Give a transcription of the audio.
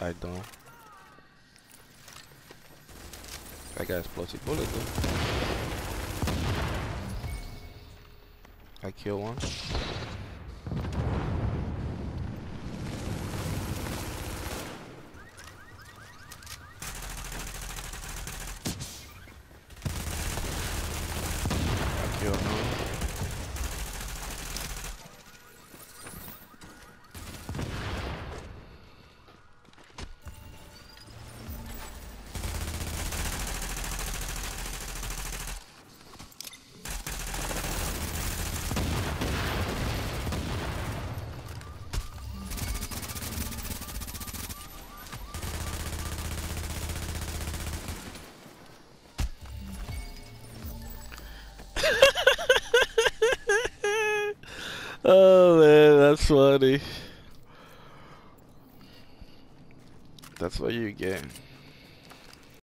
I don't. That guy's explosive bullet though. I kill one. I kill another. Oh man, that's funny. That's what you get.